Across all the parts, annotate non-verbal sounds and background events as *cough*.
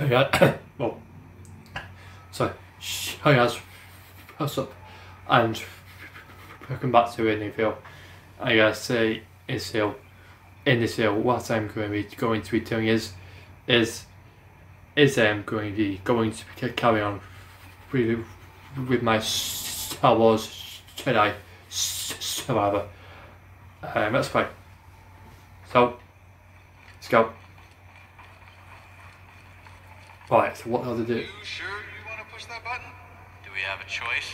yeah, well, *coughs* sorry, hi guys, what's up, and welcome back to a new. I gotta say, is here, in this video, what I'm going to be going to be doing is, is, is um, going to be going to carry on with, with my Star Wars Jedi Survivor. Um, let's play. So, let's go. Right, so what do I do? You sure you want to push that button? Do we have a choice?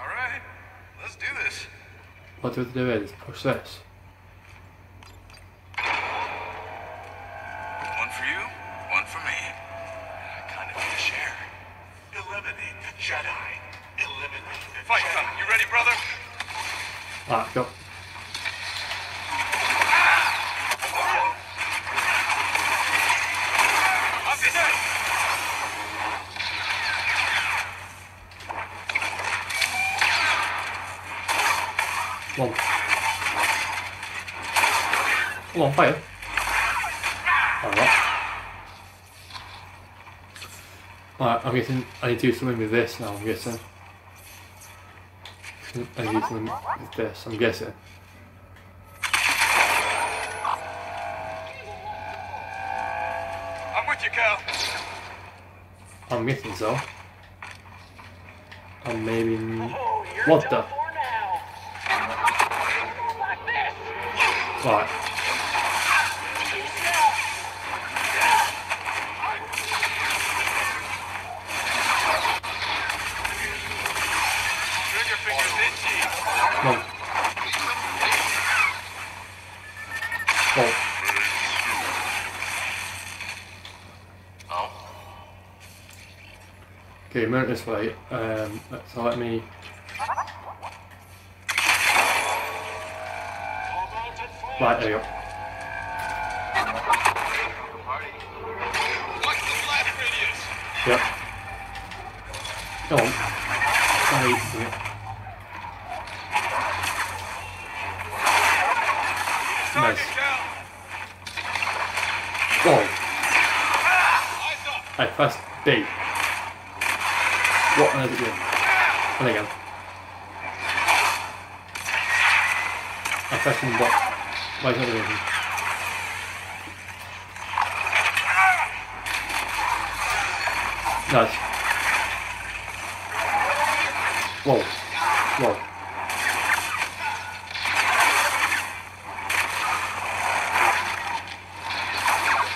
All right, let's do this. What do I do is push this. One for you, one for me. I kind of need a share. Eliminate the Jedi. Eliminate the Fight Jedi. You ready, brother? Right, go. Up set. Come on. Fire. Alright. Alright, I'm guessing I need to do something with this now, I'm guessing. I need to do something with this, I'm guessing. I'm with you, Cal. I'm guessing so. Or maybe... Oh, what the? Right. Trigger finger's. Come on. Oh, okay, move it this way. Um, so let me... Right, there you go. Yep. Go on. Right, yeah. Nice. Eyes up. I pressed B. What on earth is it doing? And again. I pressed what? Not doing anything? Nice. Whoa. Whoa.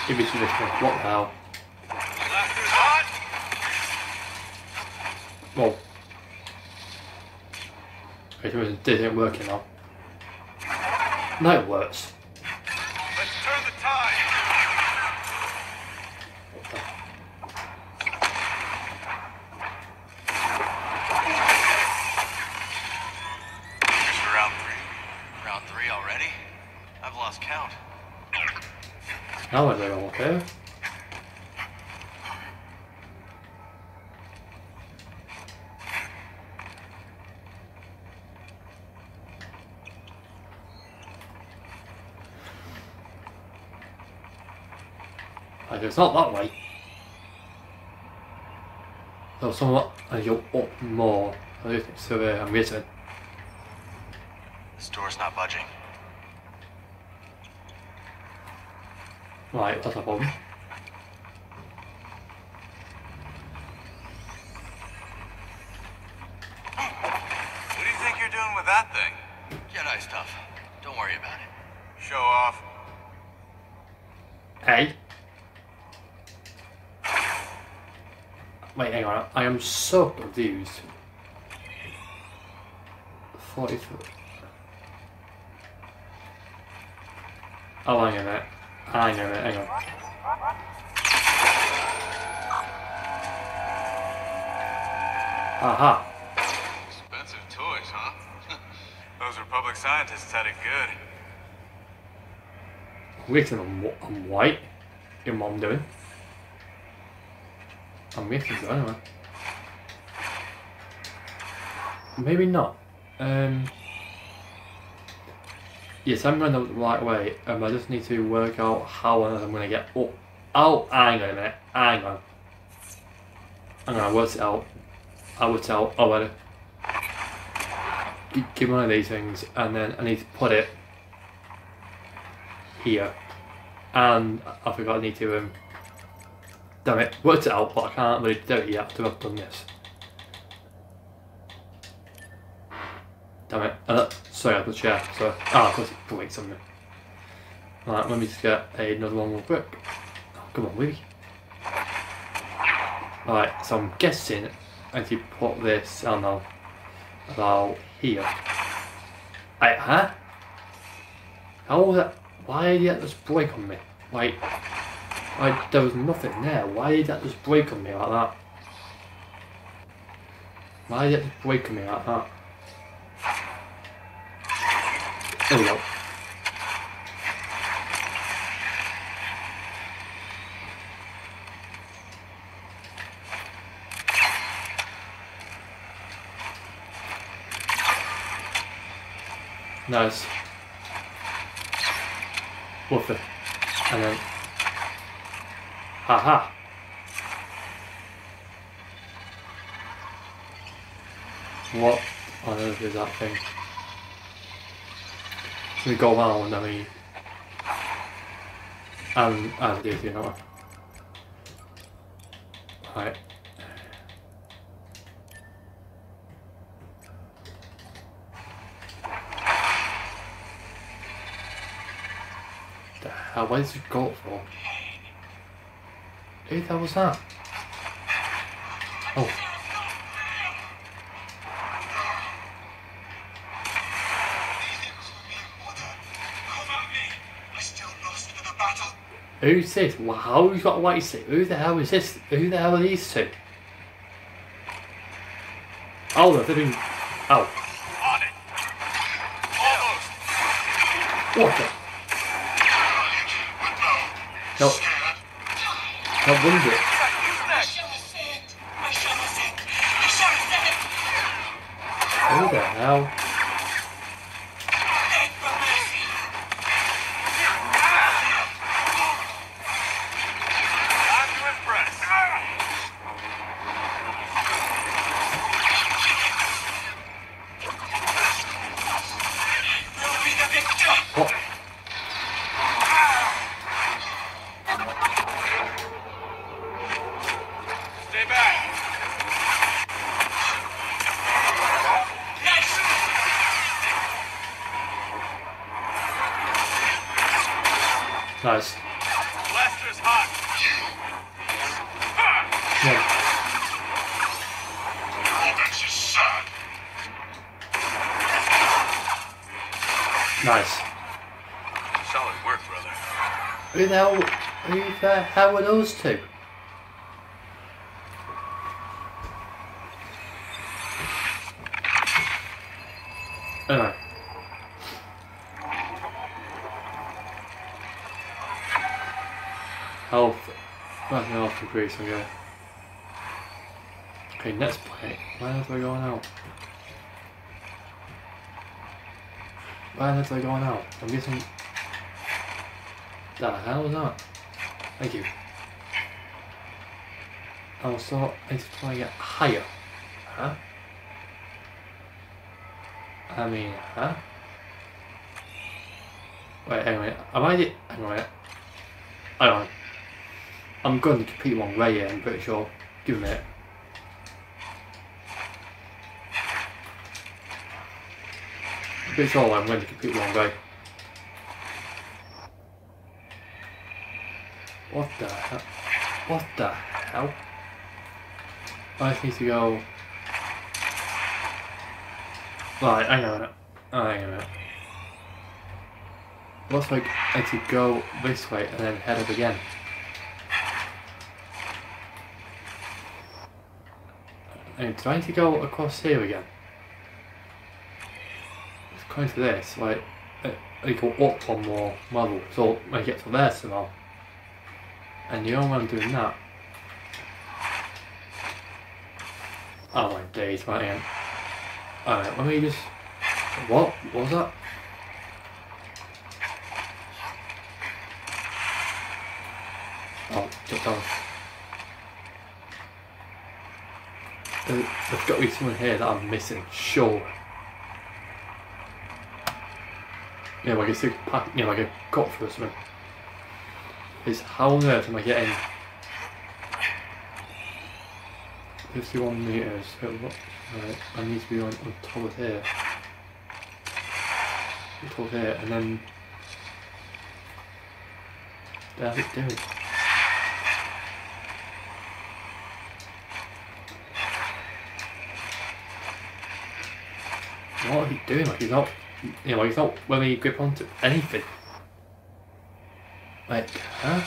Give me some this one. What the hell? Whoa. Okay, it isn't working now. No, it works. Let's turn the tide. Here's for round three. Round three already? I've lost count. Now I don't okay. Like it's not that way. So somewhat I go up more. I do think so uh, I'm guessing. This door's not budging. Right, that's a problem. What do you think you're doing with that thing? Jedi stuff. Don't worry about it. Show off. Hey. Wait, hang on. I am confused. 40 foot. Oh, hang on a minute. Hang on a minute, hang on. Aha. Expensive toys, huh? *laughs* Those Republic scientists had it good. Guessing I'm, I'm white in mom doing. I'm guessing so anyway. Maybe not. Um, yes, I'm going the right way. Um, I just need to work out how I'm going to get up Oh, hang on a minute. Hang on. Hang on, I worked it out. I worked it out already. G- Give one of these things, and then I need to put it here. And I forgot I need to, um, damn it, worked it out, but I can't really do it yet I've done this. Damn it. Sorry, I put the chair. So, ah, of it breaks on me. Right, let me just get another one real quick. Oh, come on, Willie. Alright, so I'm guessing I need to put this, I don't know, about here. I, huh? How was that? Why did that just break on me? Like, like there was nothing there. Why did that just break on me like that? Why did just break on me like that? There we go. Nice. Woof it. And then. Haha. What on earth is that thing? We go around, I mean. And as it is, you know. Right. The hell, what is it go for? The hell was that? Oh, who's this? How you got a white suit? Who the hell is this? Who the hell are these two? Oh, they're doing. Oh, On it. Almost. what the? No. No, wonder. I should have said. I should have said. I should have said. Who the hell? Beg for mercy. Time to impress. We'll be the victor. What? Stay back. Nice. Nice. Blaster's hot. Yeah. That's just sad. Nice. Solid work, brother. Who the? Who the hell were those two? Anyway. Health. That's health increase, okay. Okay, next play. Where are they going out? Where are they going out? I'm guessing. The hell was that? Thank you. Also, I need to try and get higher. Huh? I mean, huh? Wait, anyway, am I the. Hang on. Hang on. I'm going to compete one way here, I'm pretty sure. Give me minute. I'm pretty sure I'm going to compete one way. What the hell? What the hell? I just need to go. Right, hang on a minute. Oh, hang on a minute. Looks like I need to go this way and then head up again. And do I need to go across here again? It's going to this, like, I, I go up one more level, so I get to there somehow. And the only way I'm doing that. Oh my days, right again. Alright, let me just. What? What was that? Oh, me. There, there's got to be someone here that I'm missing, sure. Yeah, like a super pack, you know, like a through or something. Is how on earth am I getting 51 metres? So? Right, I need to be on, on top of here. On top of here, and then. What it doing? What are he doing? Like he's not, you know, like he's not willing to grip onto anything. Like, huh?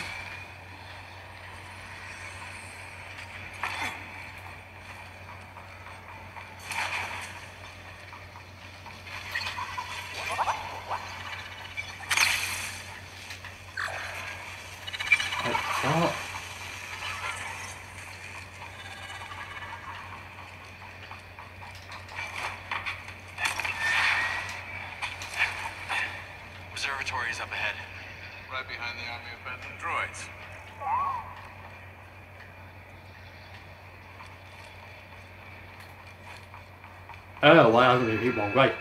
Oh, why are there people on right? Oh,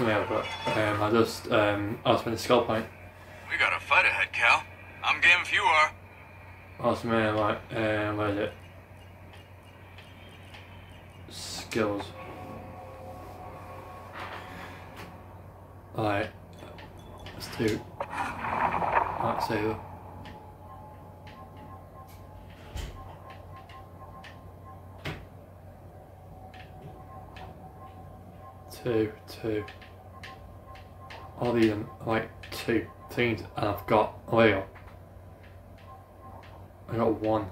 wasn't there, but um, I just, um, I was playing skull point. We got a fight ahead, Cal. I'm game if you are. I was playing, like, um, where is it? Skills. Alright. Let's do. Let's see. Two, two. These are um, like two things, and I've got. Oh, you go. I got one.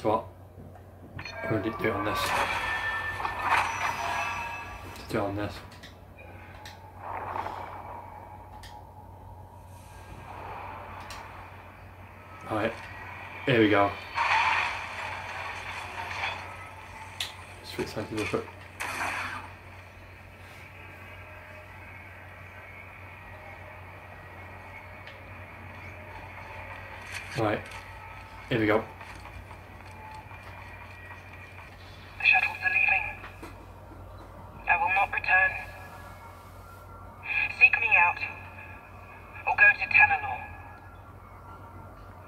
So what? I'm gonna do on this. Let's do on this. Alright, here we go. Switch something real quick. Right, here we go. The shuttles are leaving. I will not return. Seek me out. Or go to Tanalor.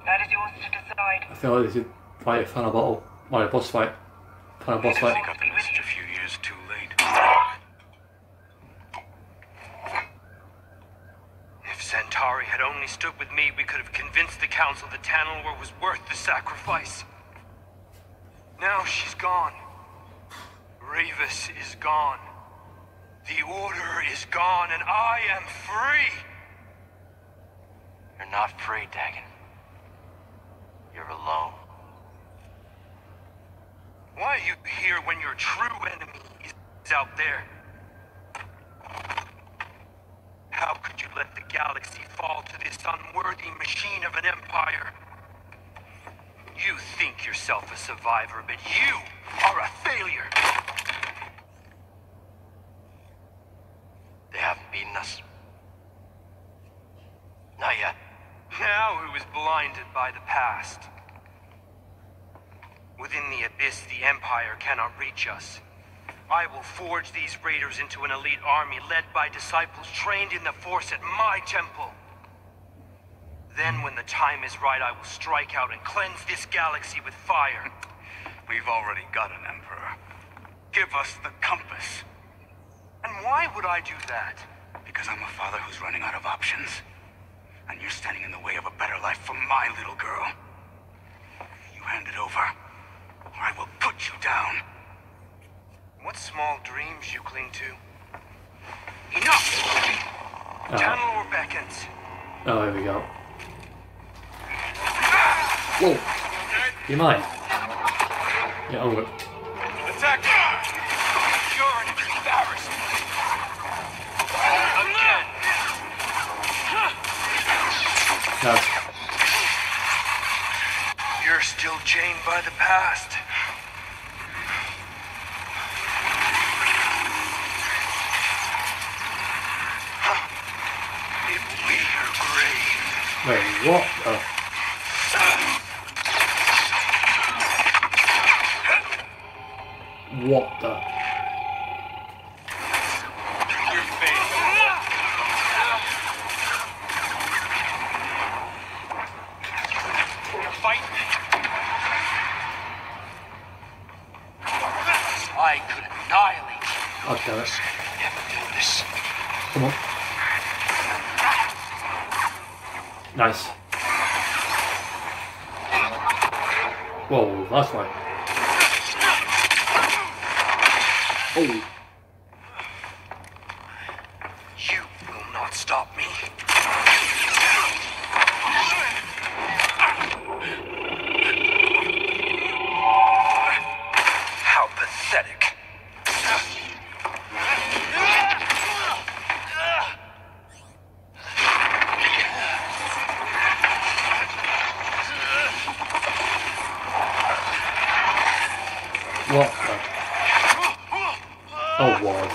That is yours to decide. I feel like this is fight a final battle. Like a boss fight. Final boss fight. Got the message a few years too late. If Santari had only stood with me, we could have convinced the Council that Tanalor was worth the sacrifice. Now she's gone. Rayvis is gone. The Order is gone, and I am free! You're not free, Dagan. You're alone. Why are you here when your true enemy is out there? How could you let the galaxy fall to this unworthy machine of an empire? You think yourself a survivor, but you are a failure! They haven't beaten us. Not yet. Now who is blinded by the past? Within the abyss, the Empire cannot reach us. I will forge these raiders into an elite army led by disciples trained in the Force at my temple. Then, when the time is right, I will strike out and cleanse this galaxy with fire. *laughs* We've already got an Emperor. Give us the compass. And why would I do that? Because I'm a father who's running out of options. And you're standing in the way of a better life for my little girl. You hand it over, or I will put you down. What small dreams you cling to. Enough! Oh, Tanalor beckons. oh, here we go. Whoa! You mind? Get over it. Attack! You're an embarrassment. Again. No. You're still chained by the past. It will be your. Wait, what the? What the? Your fate. Fight me. I could annihilate you. Oh, damn it. Never do this. Come on. Nice. Whoa, that's right. Oh, You will not stop me. How pathetic. what the? Oh, Ward.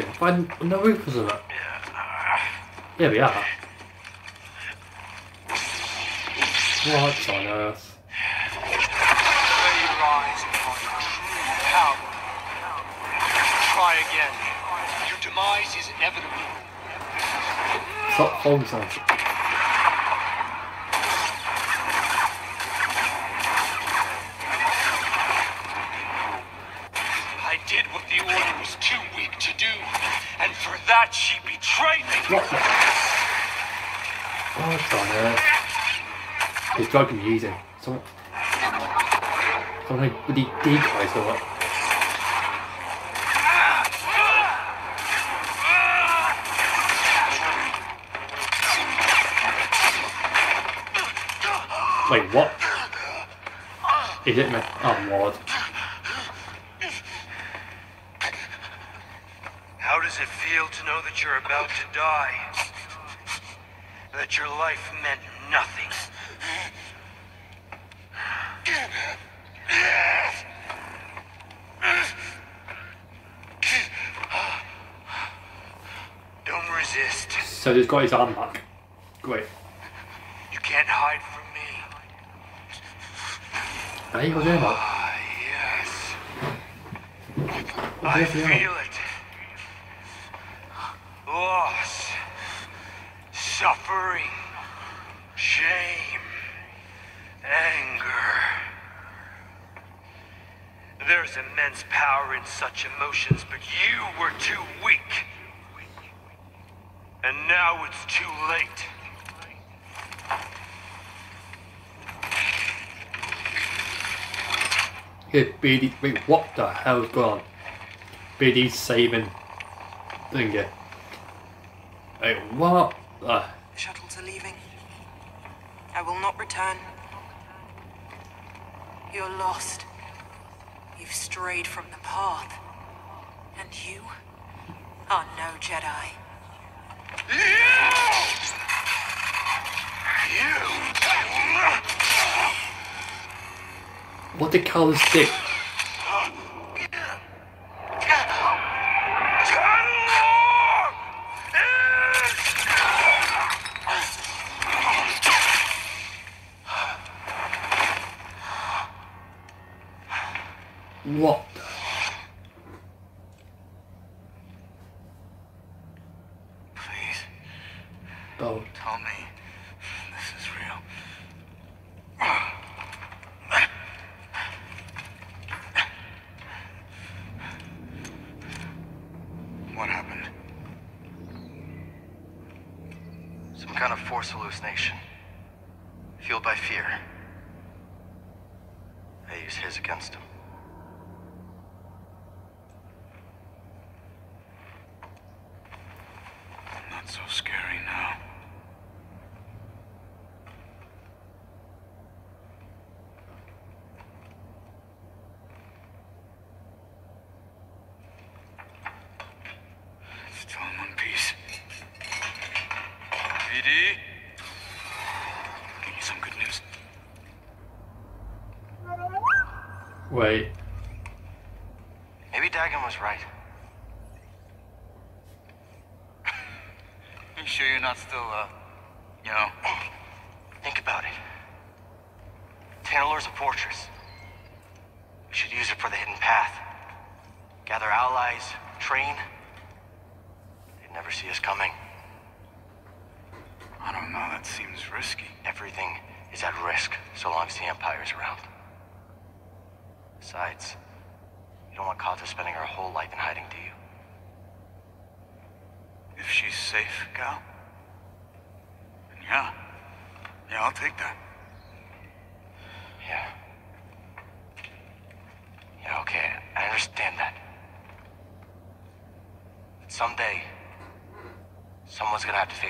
No, what do we find no roof was it? Here we are. What on earth? Lay your eyes upon your true power. Try again. Your demise is inevitable. Stop phone sound. I did what the Order was too weak to do, and for she betrayed me. What oh, uh, the? What on earth? His drug and using. Some. Some like bloody decoys or what? Wait, what? Is it me? Oh, Lord. How does it feel to know that you're about to die? That your life meant nothing? Don't resist. So he's got his arm back. Great. You can't hide from me. Your name? Ah, yes. I What's your name? feel it. Power in such emotions, but you were too weak. And now it's too late. Yeah, BD. Wait, what the hell's going on? BD's saving. Thingy. Wait, what? The shuttles are leaving. I will not return. You're lost. You've strayed from the path. And you are no Jedi. what the Carlos is Alright, kind of force hallucination. Fueled by fear. I use his against him.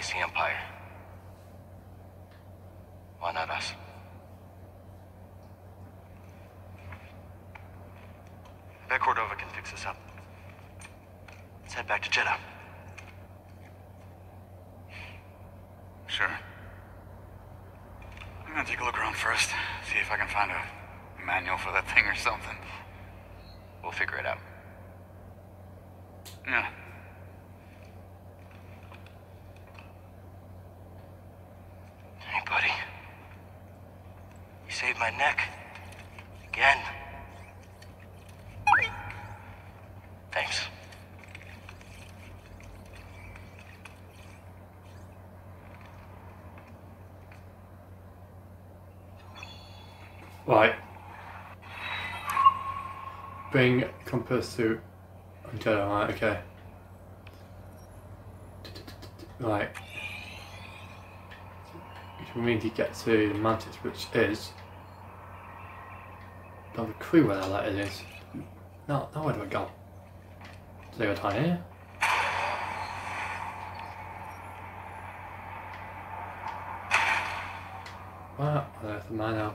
the Empire. Bring compass to until I'm right, okay. Right. Which we need to get to the mantis, which is... Don't have a clue where that is. is. No, now where do I go? Do they go down here? What on earth am I now?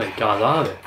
many cars are they?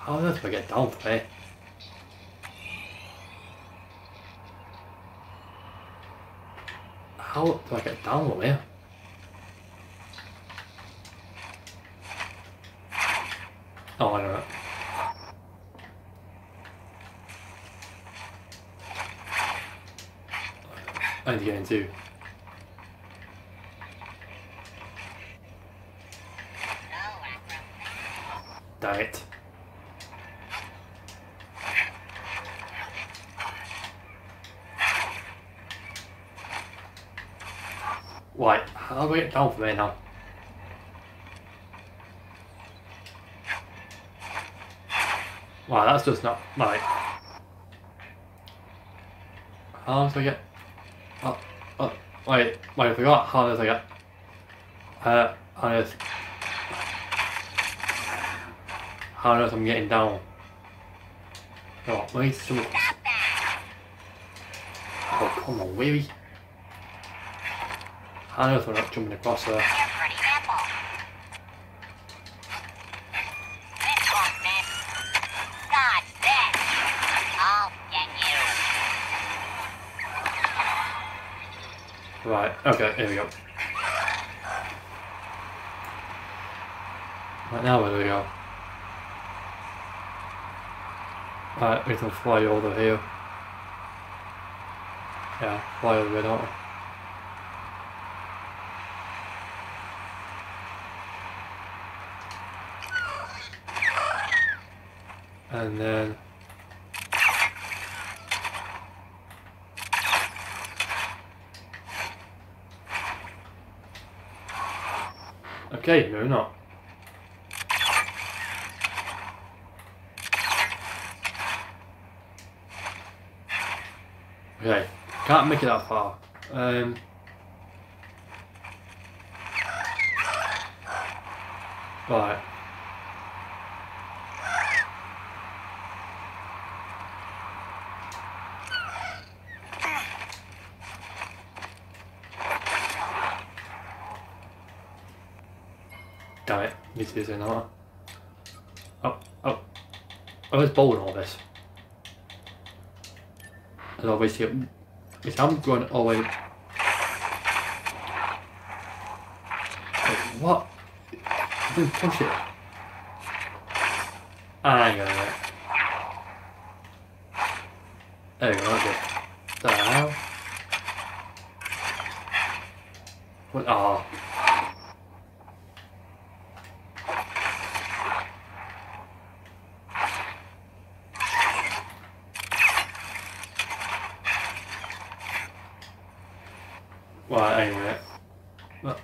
How on do I get down from here? How do I get down from here? Oh, I know it. I need to get into. Damn it. Right, how do I get down from here now? Wow, that's just not right. How do I get? Oh, oh, wait, wait, I forgot how does I get? Uh, how does? How on earth I'm getting down? Oh, wait, some. Oh, come on, weary. How on earth am I not jumping across there? You're pretty nimble. This one, man. God, this. I'll get you. Right, okay, here we go. Right now, where do we go? Right, we can fly over here. Yeah, fly over here, don't we? And then Okay, moving on. Okay, can't make it that far. Um, right. Need to another. Oh, oh. I was bold all this. And obviously, if I'm going all the way. Wait, what? I didn't push it. Ah, hang on a. There we go, that's. The hell? What? Oh. Well, hang on a minute. What?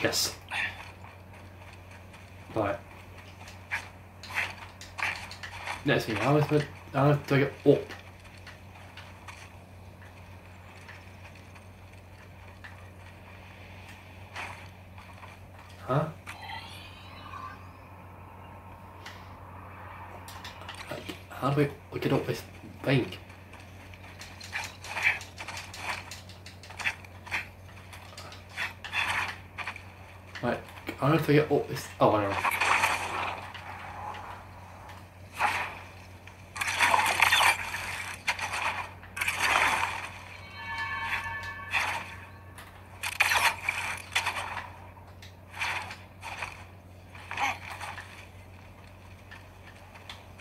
Yes. Right. Let's see, how is it? How do I up? Huh? How do I get up this bank? Right, I don't know if I get up this. Oh, I know.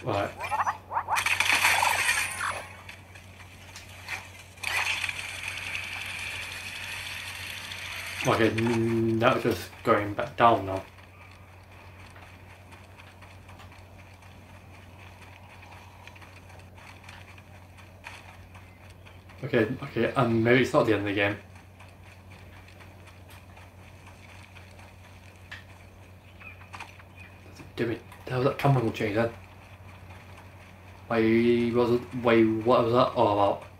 Right. Okay, mm, that was just going back down now. Okay, okay, um, maybe it's not the end of the game. Did we, that was that camera will change then? Why was it, wait, what was that all about?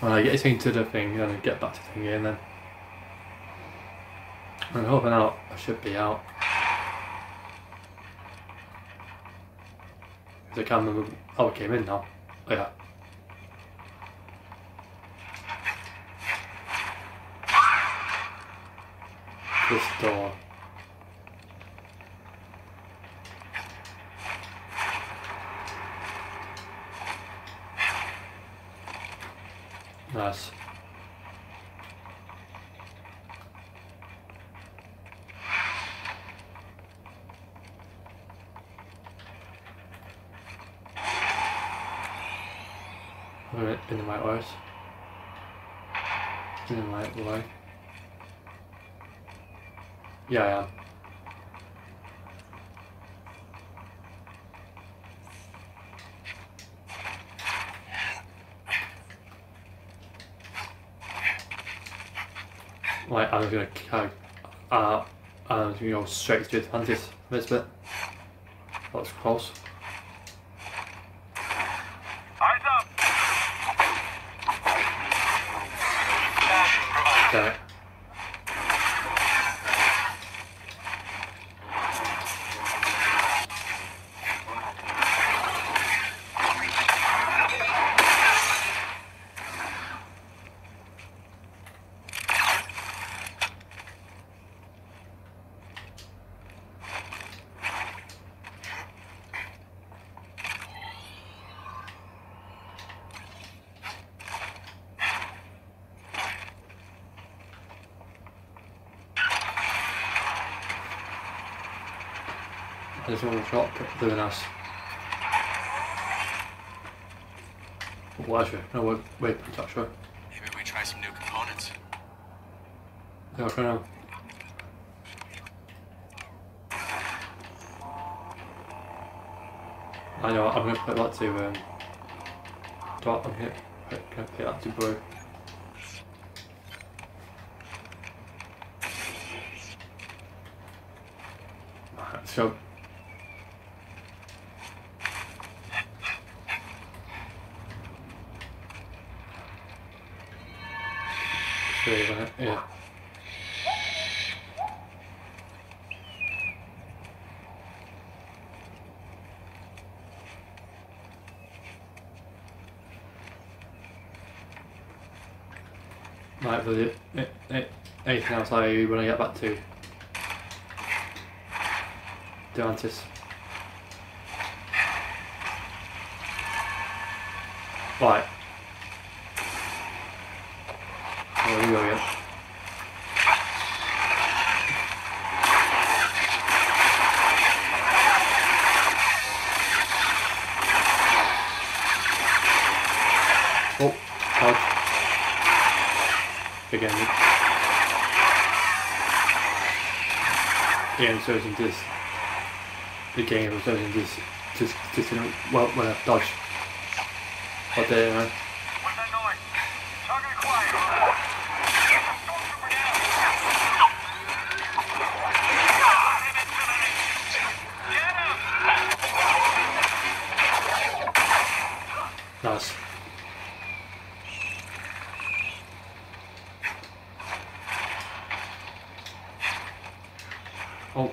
When I get into the thing and get back to the thing again then. I'm hoping out I should be out. Because I can't remember how I came in now. Oh yeah. This door. Nice. Alright, in the right ways. In the. Yeah, I am. Right, I'm gonna carry, uh, I'm gonna go straight to this bit. That was close. Eyes up! Okay. There's one shot doing us. Oh, no, wait, wait, actually. Maybe we try some new components. Yeah, I know. I know, I'm gonna put that to, um, dot, I'm gonna put, gonna put that to blue. So. Save it, yeah. Right, for the, eh, eh, anything else I want to get back to? Durantis. Right. Oh, there we go again. Oh, dodge. Again. It's just the game was just just just just in a, well I dodge. What there, man? What's that noise? Target acquired. Stormtrooper down. Get him! Nice. Oh.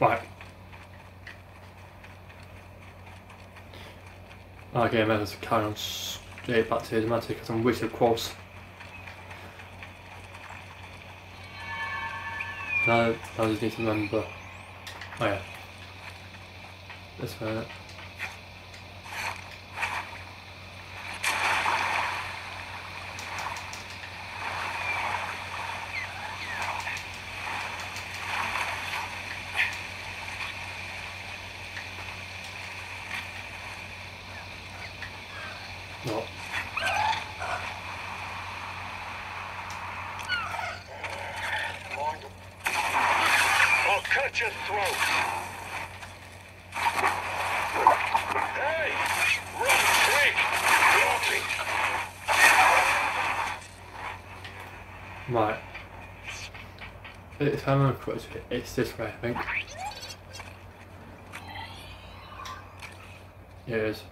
Right. Going to carry on straight back to Atlantic because I'm too close. Now, I just need to remember. Oh yeah. This one. No. I'll cut your throat. Hey! Run quick! Walking! Right. I'm on correct, it's this way, I think. Yeah, it is.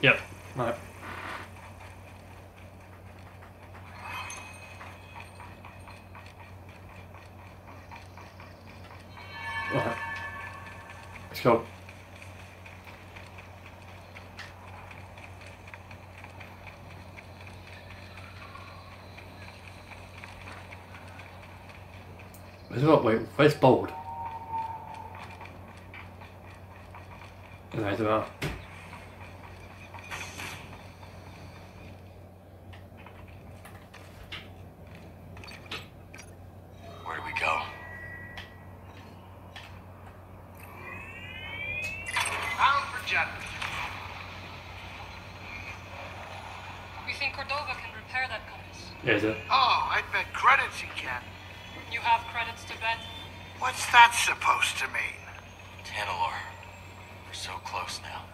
Yep, right. Alright. Let's go. Wait, where's bold? There's about. Where do we go? Bound for Jedha. We think Cordova can repair that compass. Yeah, is it? Oh, I bet credits he can. You have credits to bet. What's that supposed to mean? Tanalorr. We're so close now.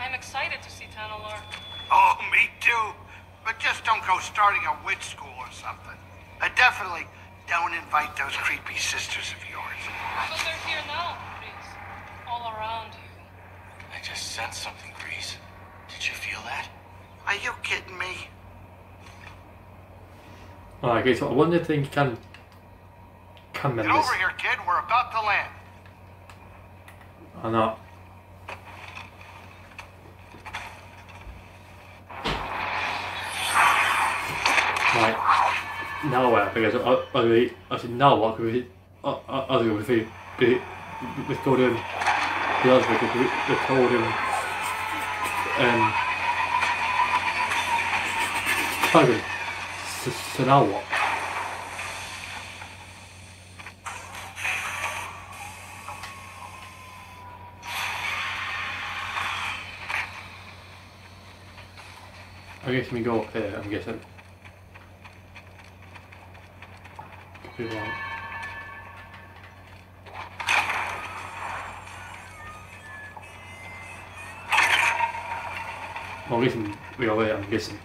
I'm excited to see Tanalorr. Oh, me too. But just don't go starting a witch school or something. And definitely don't invite those creepy sisters of yours. But they're here now, Greez. All around you. I just sensed something, Greez. Did you feel that? Are you kidding me? Alright, okay, so I wonder if they can. Can Get members. over here, kid. We're about to land. Or not. Right. Now what? Because I, I, I said now what could we I, I, I to be, be, we told him the other because we, we told him um Hogan. So, so now what? Guess we go up here, I'm guessing. Could be wrong. Well, I'm guessing we are there, I'm guessing.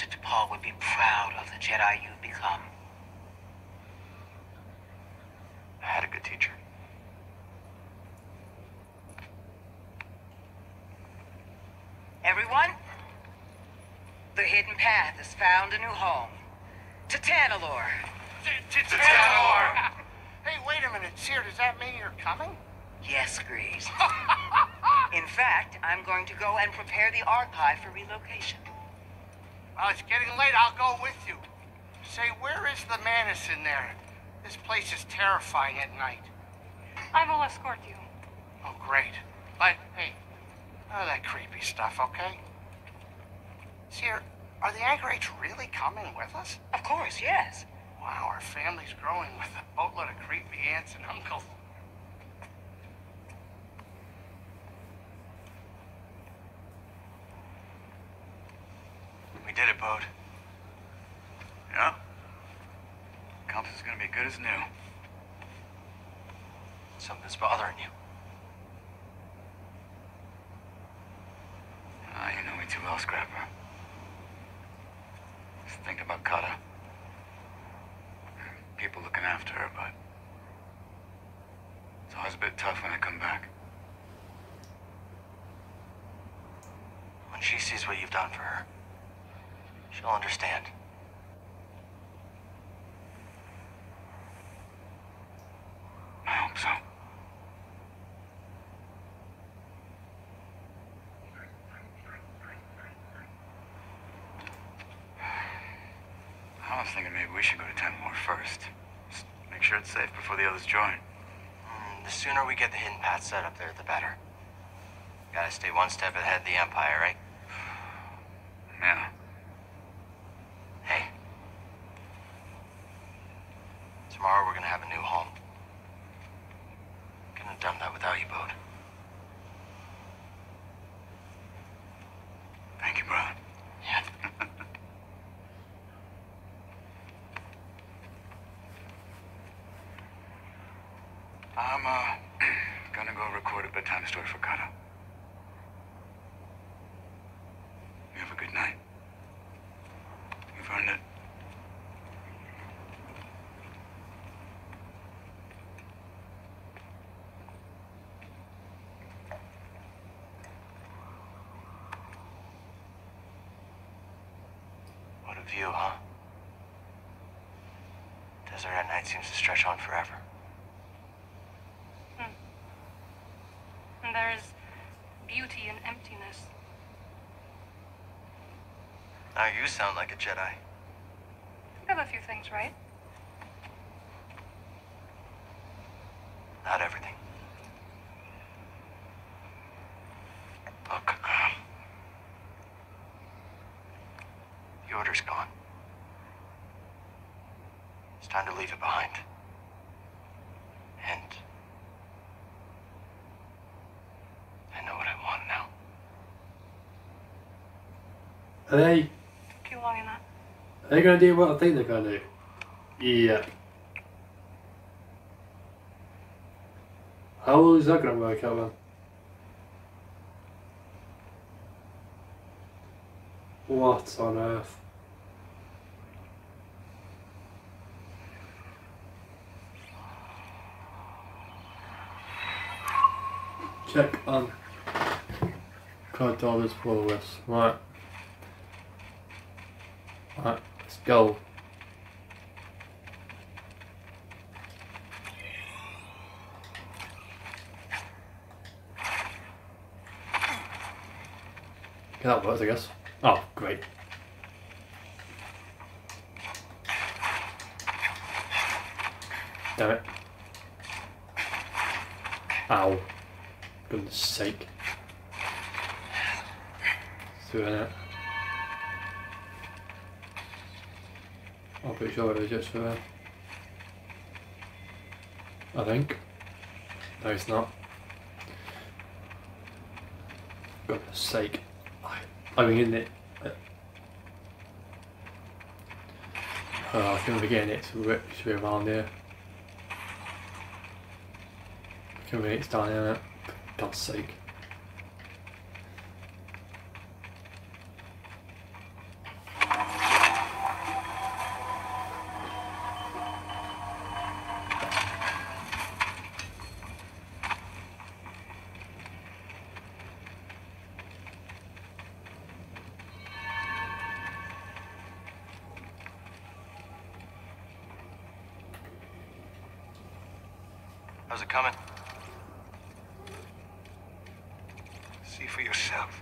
Master Tapal would be proud of the Jedi you've become. I had a good teacher. Everyone, the hidden path has found a new home. To Tanalorr. Tanalorr! Hey, wait a minute, Cere, does that mean you're coming? Yes, Greez. *laughs* In fact, I'm going to go and prepare the archive for relocation. Well, it's getting late. I'll go with you. Say, where is the Manus in there? This place is terrifying at night. I will escort you. Oh, great. But, hey, none of that creepy stuff, okay? Cere, are the Anchorites really coming with us? Of course, yes. Wow, our family's growing with a boatload of creepy aunts and uncles. We did it, Bode. Yeah? Compass is gonna be good as new. Something's bothering you. Ah, you know me too well, Scrapper. Just think about Kata. People looking after her, but... It's always a bit tough when I come back. When she sees what you've done for her, she'll understand. I hope so. I was thinking maybe we should go to Tanalorr first. Just make sure it's safe before the others join. Mm, The sooner we get the hidden path set up there, the better. Gotta stay one step ahead of the Empire, right? Yeah. Hey. Tomorrow we're gonna have a new home. Couldn't have done that without you, Bode. Thank you, brother. Yeah. I'm, uh, gonna go record a bedtime story for Kata. You have a good night. You've earned it. What a view, huh? Desert at night seems to stretch on forever. And there is beauty in emptiness. Now you sound like a Jedi. You have a few things right. Not everything. Look, um, the order's gone. It's time to leave it behind. And I know what I want now. Are they? Took you long enough. Are they gonna do what I think they're gonna do? Yeah. How is that gonna work out then? What on earth? Check on card dollars followers. Right. Right, let's go. Okay, that works, I guess. Oh, great. Damn it. Ow. Goodness sake. Doing it. I'm pretty sure it is just for. I think. No, it's not. God's sake. I, I mean, in it. Uh, oh, I think we're getting it to be around here. I can it's down here, God's sake. How's it coming? for yourself.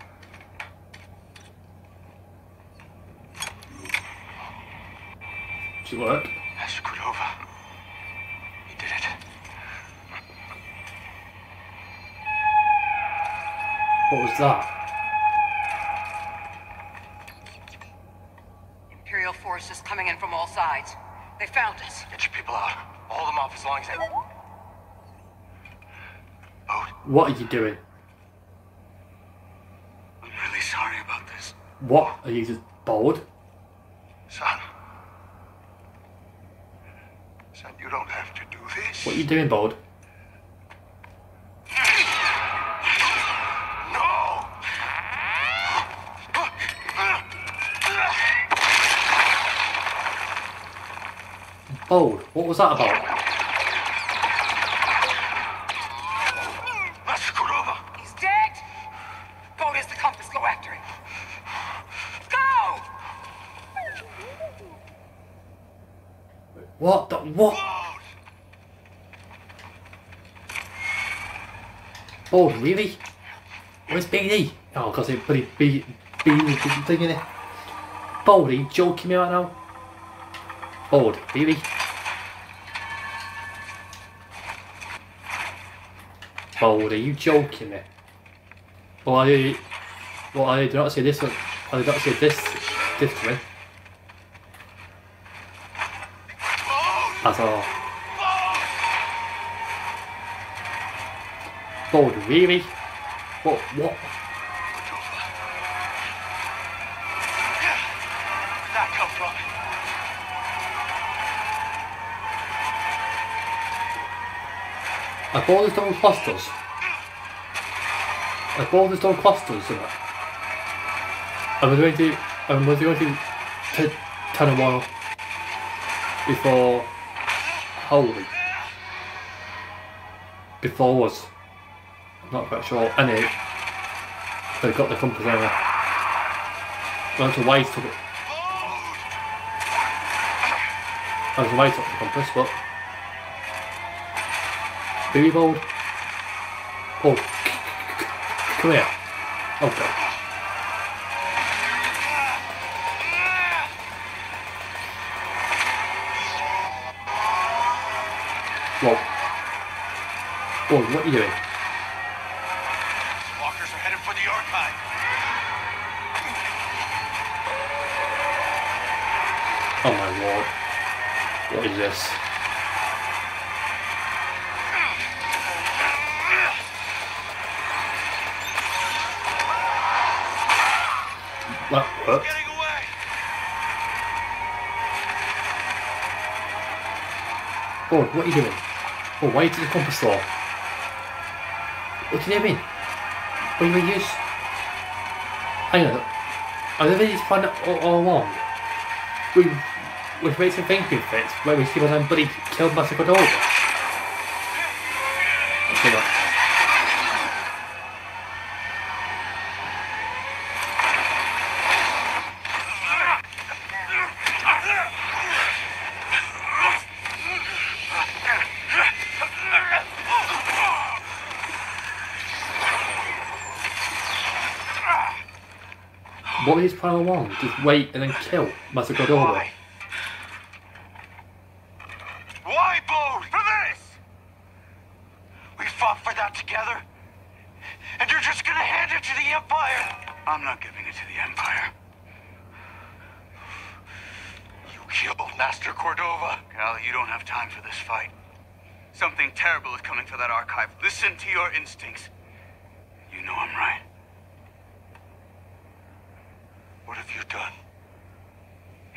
Does it work? Master Cordova. He did it. What was that? Imperial forces coming in from all sides. They found us. Get your people out. Hold them off as long as they. What are you doing? I'm really sorry about this. What? Are you just bored? Son. Son, you don't have to do this. What are you doing, Bode? No! Bode. What was that about? Master Cordova! He's dead! Bode has the compass. Go after him. Go! What? The, what? Bold, really? Where's BD? Oh, because it bloody B, B was thinking it. Bold, are you joking me right now? Bold, really? Bold, are you joking me? Well, I, well, I did not say this. one- I did not say this, this to me. That's all. Bold, really? What? What? I bought this done clusters. I bought this done clusters, isn't it? And was going to, and was going to t- turn a while before holy. Before was. I'm not quite sure. Anyway, they got the compass anyway. Went to waste of it. I was way up the compass, but Baby bold. Oh, come here. Okay. Whoa. Whoa, what are you doing? Walkers are headed for the archive. Oh my lord. What is this? That worked. Oh, what are you doing? Oh, why did the compass fall? What do you mean? What do you use? Hang on. Are there these planned all, all along? We, we've made some thinking fits where we see when somebody killed Master Cordova. Let's go back. What was his plan all along? Just wait and then kill Master Cordova? Why? Why, Bode? For this! We fought for that together. And you're just gonna hand it to the Empire! I'm not giving it to the Empire. You killed Master Cordova. Cal, you don't have time for this fight. Something terrible is coming for that archive. Listen to your instincts. You know I'm right. What have you done?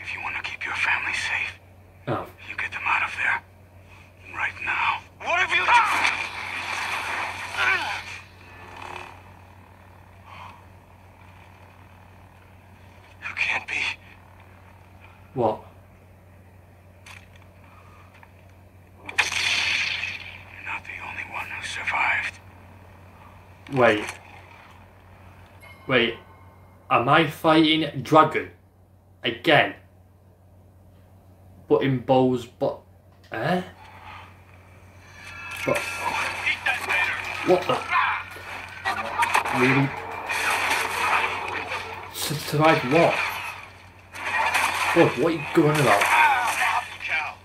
If you want to keep your family safe, Oh, you get them out of there. Right now. What have you done? You can't be. what? You're not the only one who survived. Wait. Wait. Am I fighting Dagan? Again? But in Bow's but eh? But what the really? Survive what? What? What are you going about? Cal.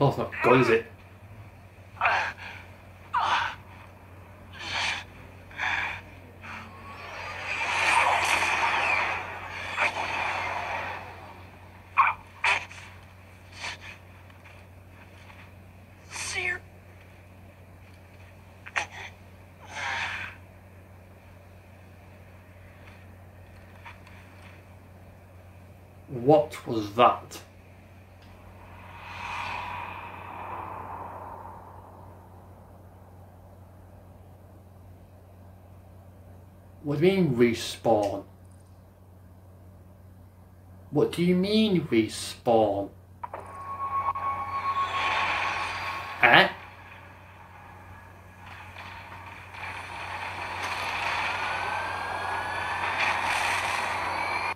Oh, it's not good, is it? Cere. What was that? What do you mean respawn? What do you mean respawn? Eh?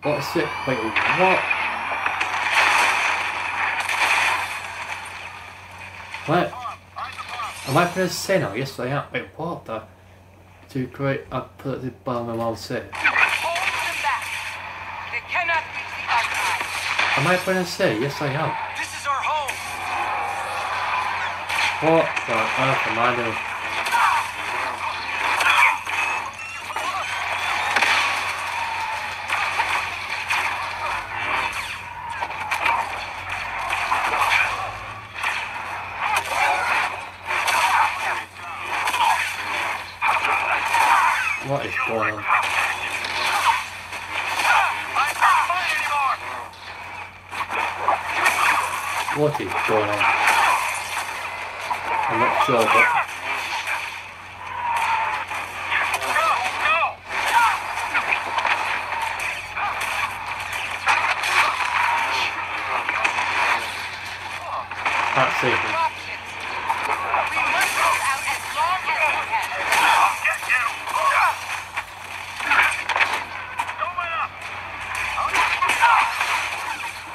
What's it? Wait, what? What? Am I say now? Yes, I am. Wait, what the? To create a put by my mouth say. Hold them back. They cannot reach the archive. Am I pressing say? Yes, I am. This is our home. What the earth am I doing? What is going on? I can't find anymore. Going on? I'm not sure, but can't see him. Options. We must hold out as long as we can.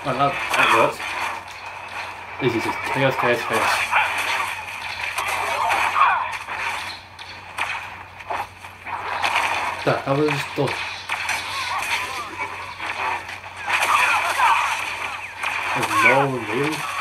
Oh, that, that works. This is just chaos, chaos, chaos. Hell is done? There's no really.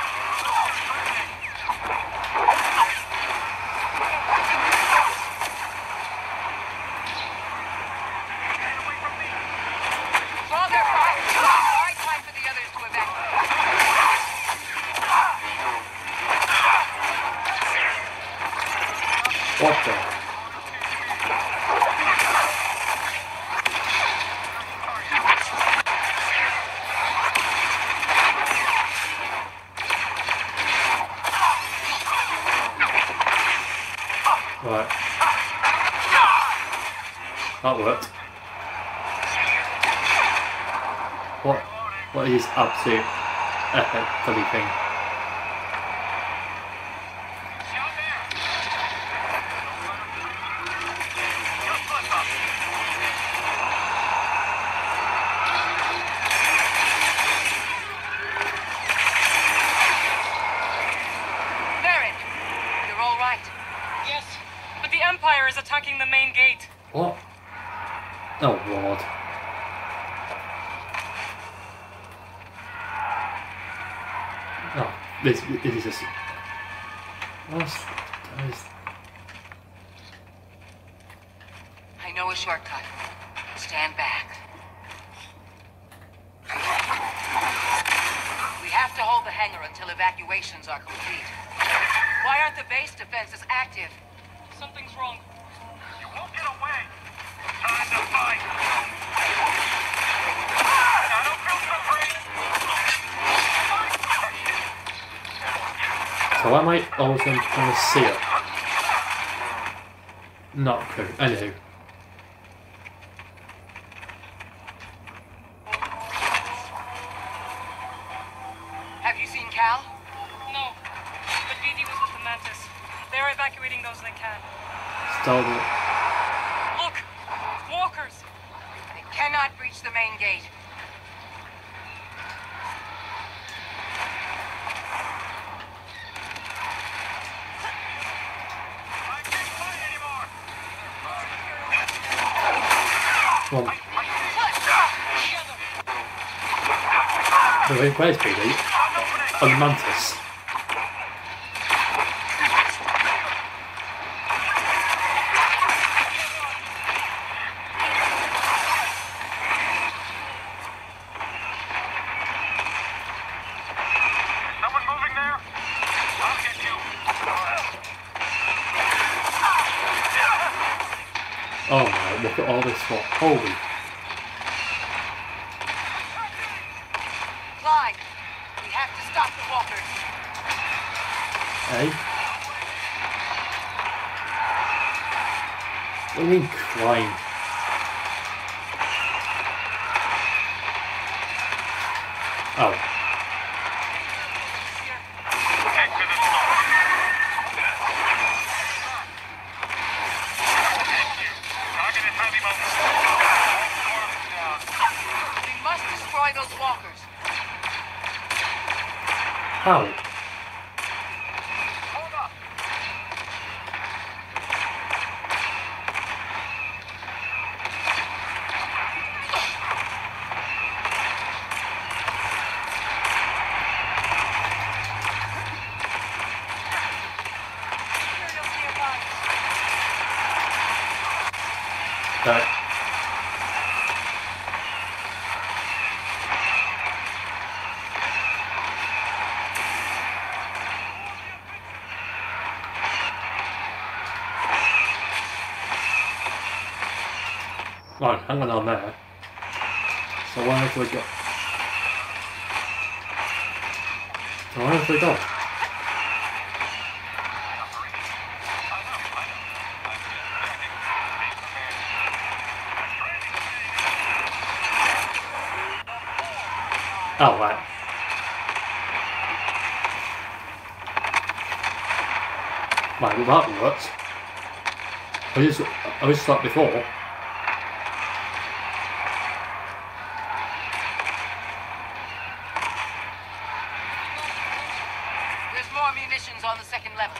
was going to see it. Not cool. Anywho. Have you seen Cal? No, but BD was with the Mantis. They're evacuating those they can. Stalled it. Look! Walkers! They cannot reach the main gate. Wait, where's BD? On the Mantis. Someone moving there? I'll get you. Oh my, look at all this for. Holy. Clyde, we have to stop the walkers. Eh? What do you mean crime? Oh. Head to the store. Targeted heavy motors. We must destroy those walkers. How? Hold up. That. Right, hang on there. So where have we got? So where have we got? Oh, right. Right, well that works. I just, I was like before. There's more munitions on the second level.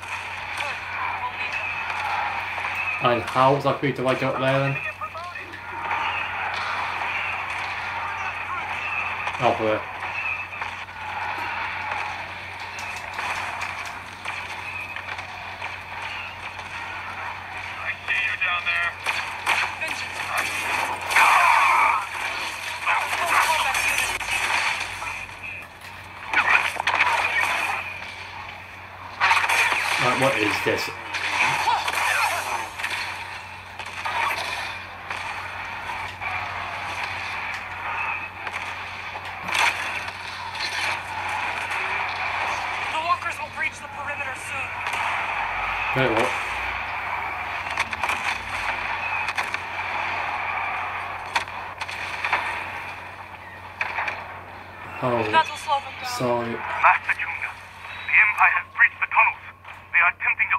And how exactly do I get up there then? Oh, there. I see you down there. Right, what is this? The walkers will breach the perimeter soon. Wait, what? Oh, That'll slow them down. sorry. Master Junior, the Empire has breached the tunnels. They are attempting to...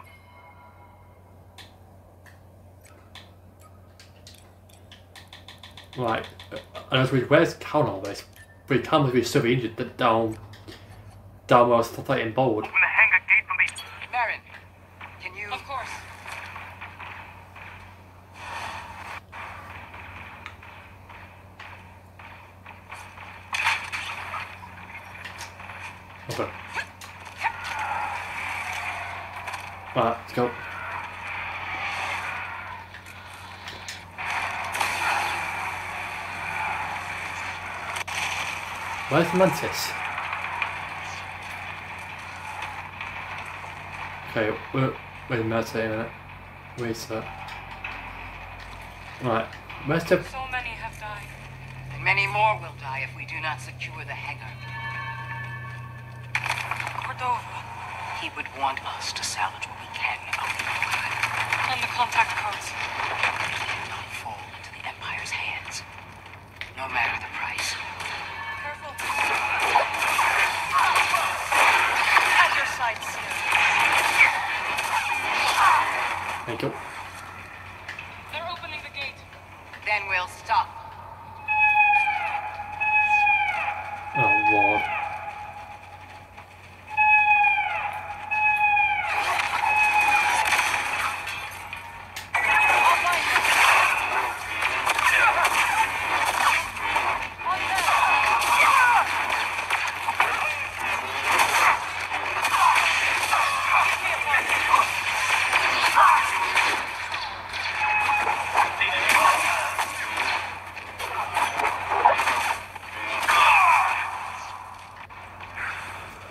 Right. We where's count all this? We can't be still injured down down where I was fighting bold. Open the hangar gate from the... Merrin, can you... Of course. Okay. Right, let's go. Where's the mantis? Okay, wait, wait a minute, wait a minute. Where's that? Right, where's the... So many have died. Many more will die if we do not secure the hangar. Cordova. He would want us to salvage what we can of the. And the contact codes. Thank you.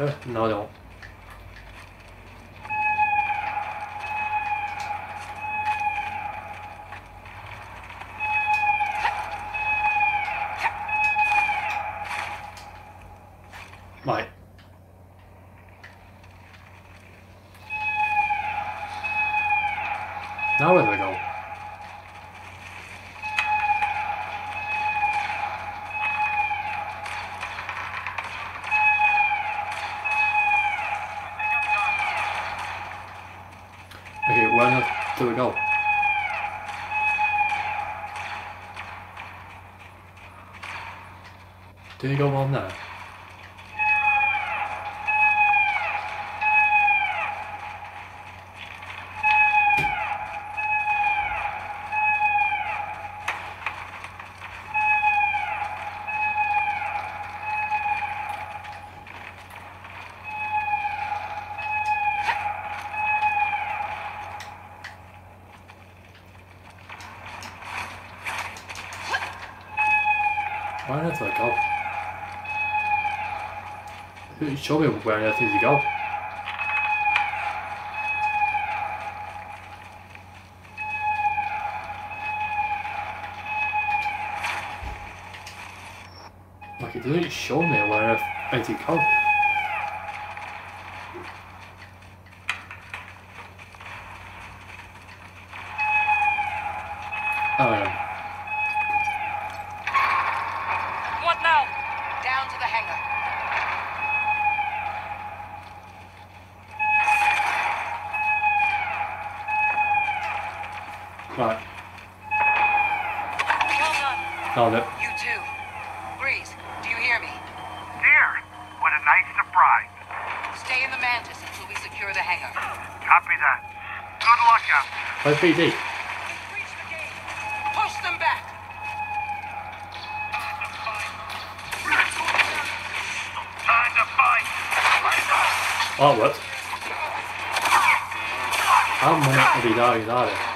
嗯你拿走 Do you go on there? tchau eu ver, guarda é fisical. secure the hangar. Copy that. Good luck out. Where's BD? Push them back. Time to fight. Oh, what? How many of these are there?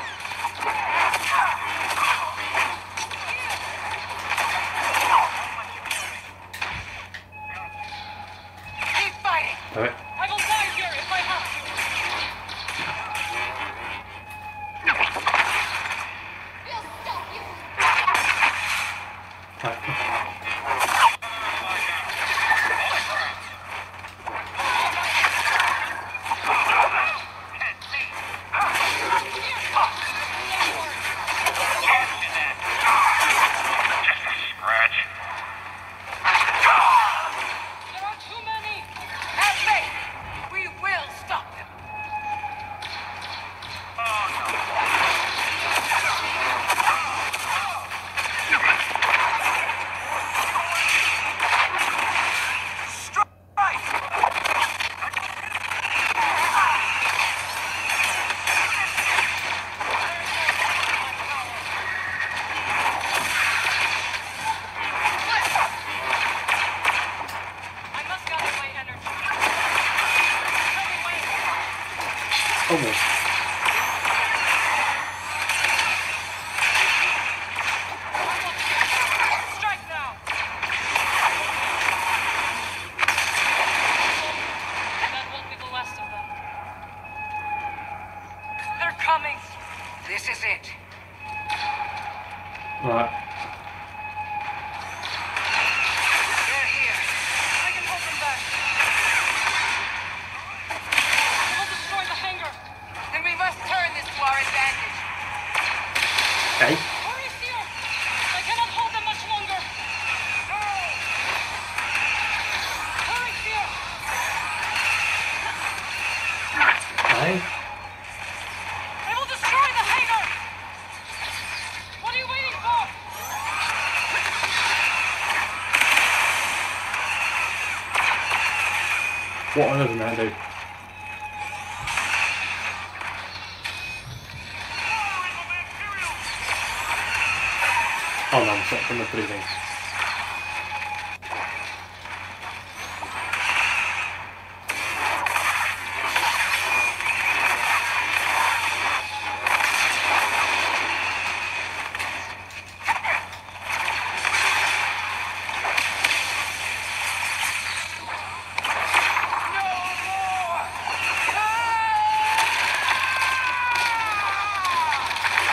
Oh no, I'm set from the breathing.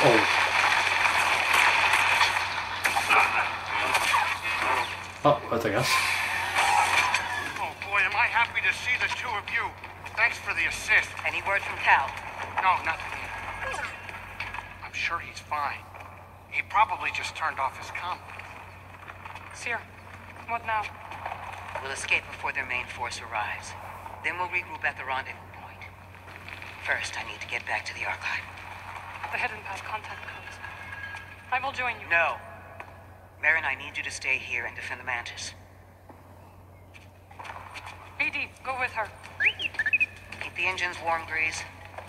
Oh. Oh, that's I guess. Oh boy, am I happy to see the two of you. Thanks for the assist. Any word from Cal? No, nothing. I'm sure he's fine. He probably just turned off his comm. Cere, what now? We'll escape before their main force arrives. Then we'll regroup at the rendezvous point. First, I need to get back to the archive. The hidden path contact codes. I will join you. No. Merrin, I need you to stay here and defend the Mantis. BD, go with her. Keep the engines warm, Greez.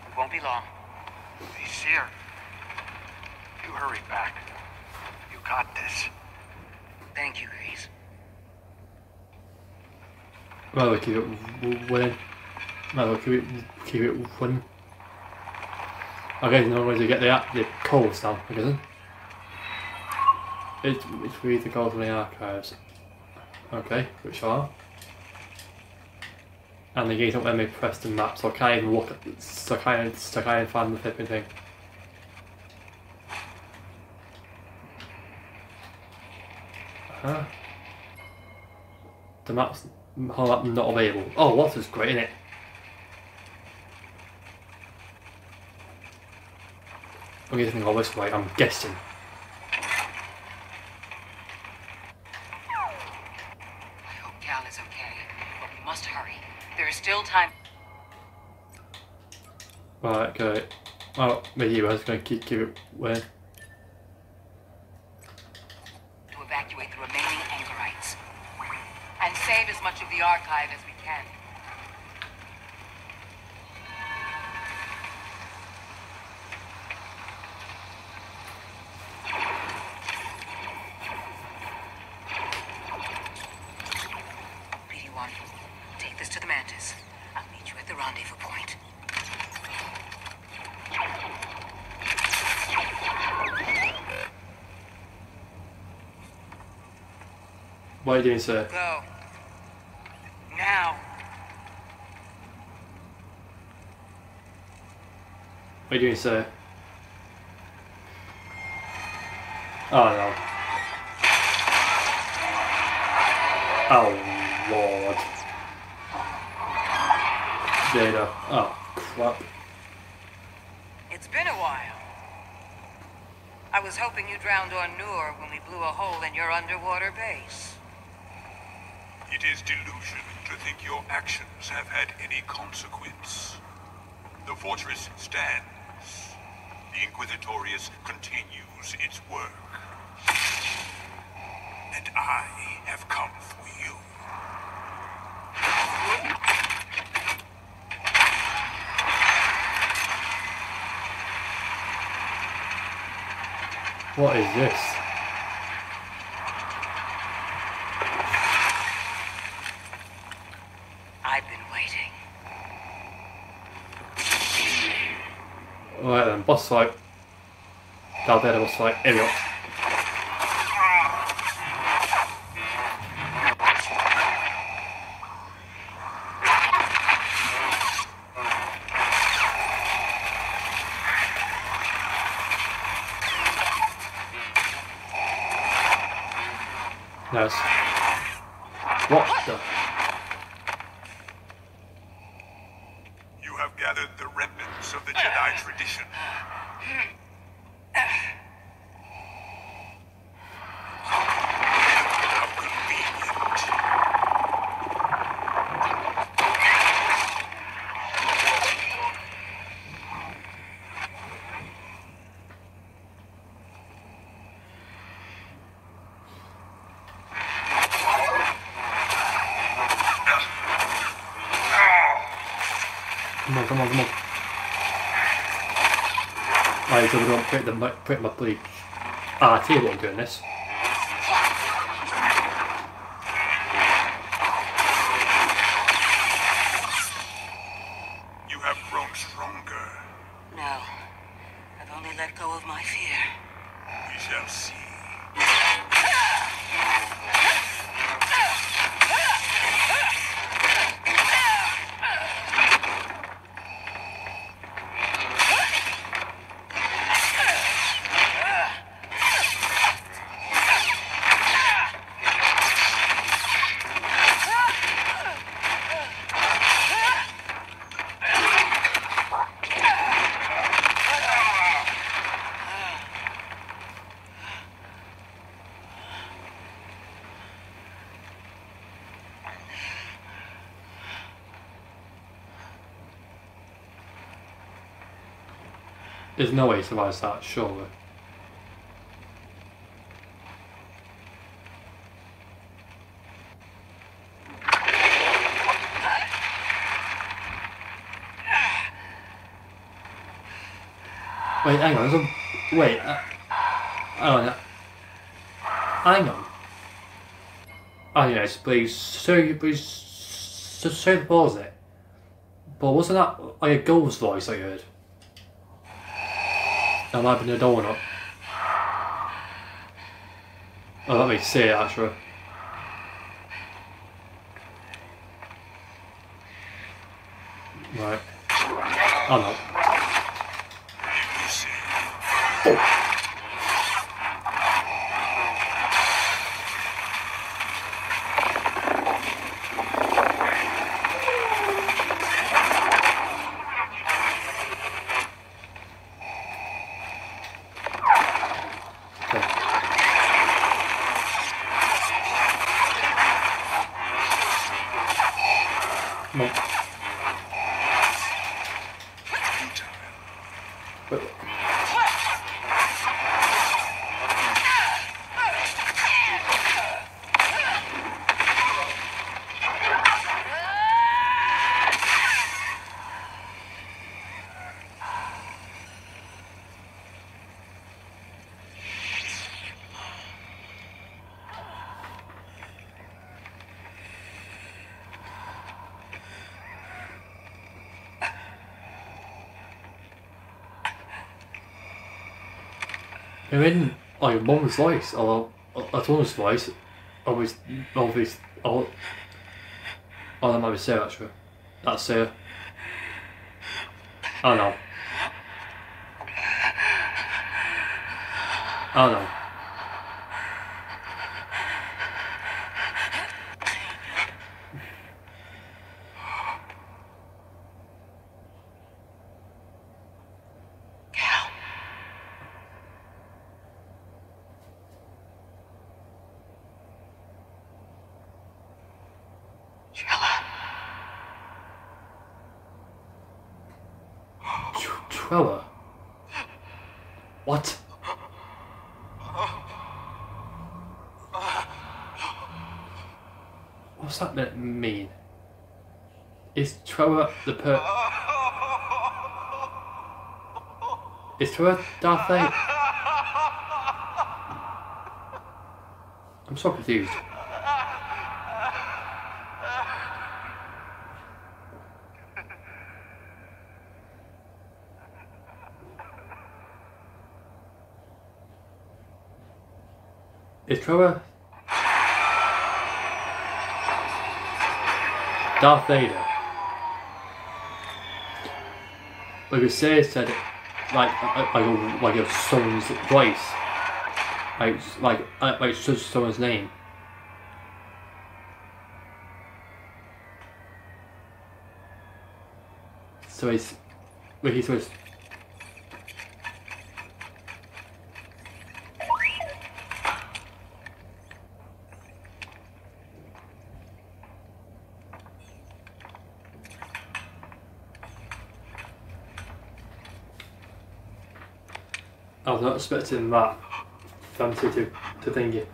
We won't be long. He's here. You hurry back. You got this. Thank you, Greez. Rather keep it winning. Rather keep it keep it winning. Okay, now where to get the the codes now, I guess. It's it's read the codes from the archives. Okay, which are. And the gates don't let me press the map, so I can't even look at so I can't so I can't find the flipping thing. Uh huh? The map's Oh, whole map not available. Oh, water's great, isn't it? I'm guessing all this way, I'm guessing. I hope Cal is okay, but we must hurry. There is still time. Right, okay. Oh, maybe you guys gonna keep keep it where? to evacuate the remaining anchorites. And save as much of the archive as we can. BD-1, take this to the Mantis. I'll meet you at the rendezvous point. What are you doing, sir? Go. Now. What are you doing, sir? Oh no. Oh lord. Data. Oh crap. It's been a while. I was hoping you drowned on Nur when we blew a hole in your underwater base. It is delusion to think your actions have had any consequence. The fortress stands. Inquisitorius continues its work. And I have come for you. What is this? I've been waiting. Alright then, boss fight. Darth Vader boss fight. Here we go. Nice. What the? You have gathered the remnants of the Jedi tradition. How convenient. Come on, come on, come on. We the break my bloody RT while doing this. You have grown stronger. No. I've only let go of my fear. We shall see. There's no way he survives that, surely. Wait, hang on. There's a, wait. Uh, uh, Hang on. Oh yes, please. So, please. So, so pause it. But wasn't that like a ghost voice I heard? Have been a donut. Oh, let me see it actually. Right. Oh no. You're in like mum's voice or a daughter's voice. Always, always, oh, oh, that might be Sarah actually. That's Sarah. Oh no. Oh no. Tr- Trevor. What? What's that me- mean? Is Trevor the per? Is Trevor Darth Vader? I'm so confused. Is Trevor Darth Vader? Like I say, said like like like a, like a son's voice, like like uh, like just someone's name. So he's, well, he's supposed. Expecting that fancy to, to thingy.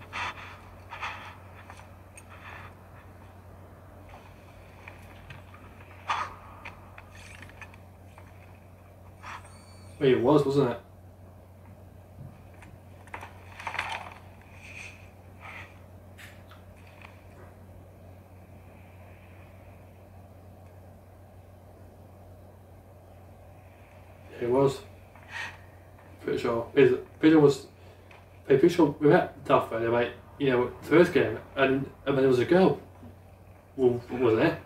It was, wasn't it? It was. Pretty sure. Is sure was. Pretty sure we met Vader, right? You know, first game, and and then there was a girl. Well, was there?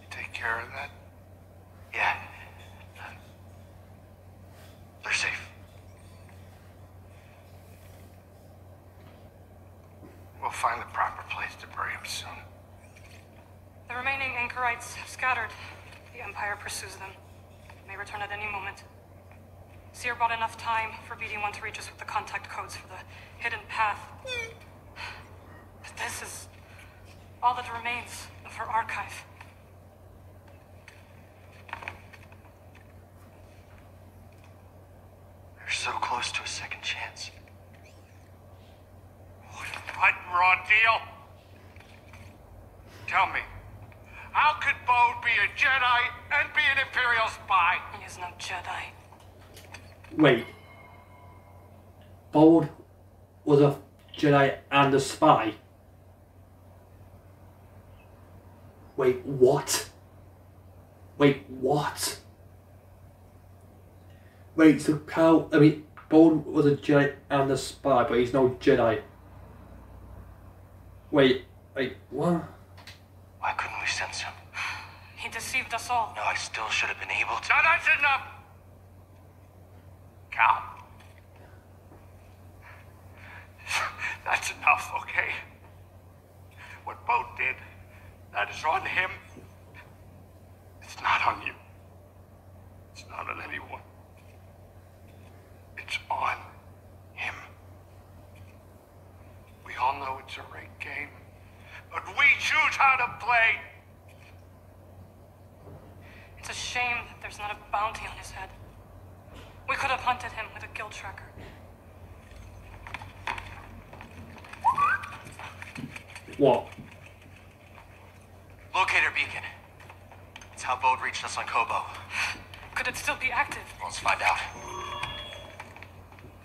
You take care of that? Yeah. They're safe. We'll find the proper place to bury him soon. The remaining anchorites have scattered. The Empire pursues them. May return at any moment. Cere bought enough time for BD-1 to reach us with the contact codes for the hidden path. Hmm. But this is all that remains of her archive. They're so close to a second chance. What raw deal? Tell me, how could Bode be a Jedi and be an Imperial spy? He is no Jedi. Wait. Bode was a Jedi and a spy. Wait, what? Wait, what? Wait, so Cal, I mean, Bode was a Jedi and a spy, but he's no Jedi. Wait, wait, what? Why couldn't we sense him? He deceived us all. No, I still should have been able to. Now that's enough! Cal. That's enough, okay? What Bode did, that is on him. It's not on you. It's not on anyone. It's on him. We all know it's a rigged game, but we choose how to play. It's a shame that there's not a bounty on his head. We could have hunted him with a guild tracker. What? Locator beacon. It's how Bode reached us on Koboh. Could it still be active? Let's find out.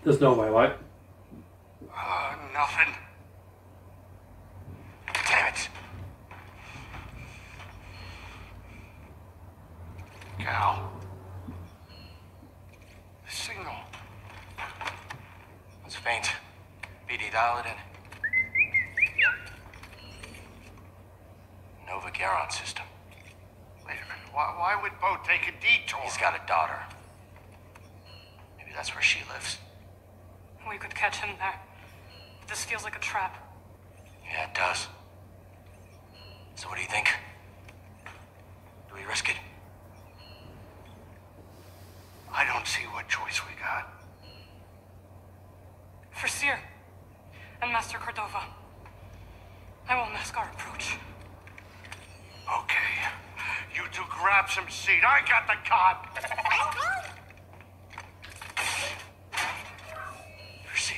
There's no way, right? Uh, nothing. Damn it. Cal. The signal. It's faint. BD, dial it in. Nova Garon system. Wait a minute. Why, why would Bo take a detour? He's got a daughter. Maybe that's where she lives. We could catch him there. But this feels like a trap. Yeah, it does. So what do you think? Do we risk it? I don't see what choice we got. For Cere and Master Cordova, I will mask our approach. Okay. You two grab some seat. I got the Seer.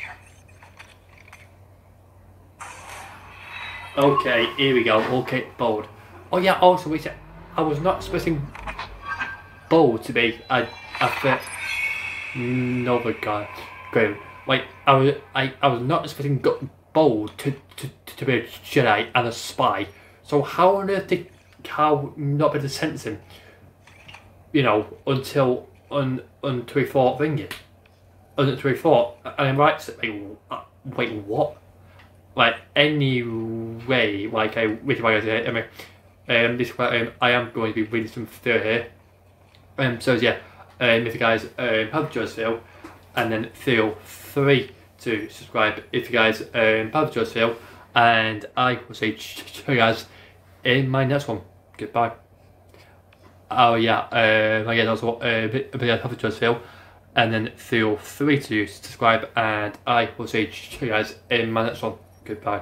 Okay, here we go. Okay, Bode. Oh yeah. Also, wait. I was not expecting Bode to be a a bit another guy. Great. Wait, I was I, I was not expecting Bode to, to to be a Jedi and a spy. So how on earth did Cal not be able to sense him? You know, until un, until he thought thingy. Until he thought, and I'm right. like, Wait, uh, what? like anyway, like I which way I say I mean, um, this is where um, I am going to be reading some through here. Um, so yeah, um, if you guys um, have this video, and then feel free to subscribe if you guys um, have this video, and I will see you guys in my next one. Goodbye. Oh yeah, um, again, what uh, yeah, happy to feel. And then feel free to subscribe, and I will see you guys in my next one. Goodbye.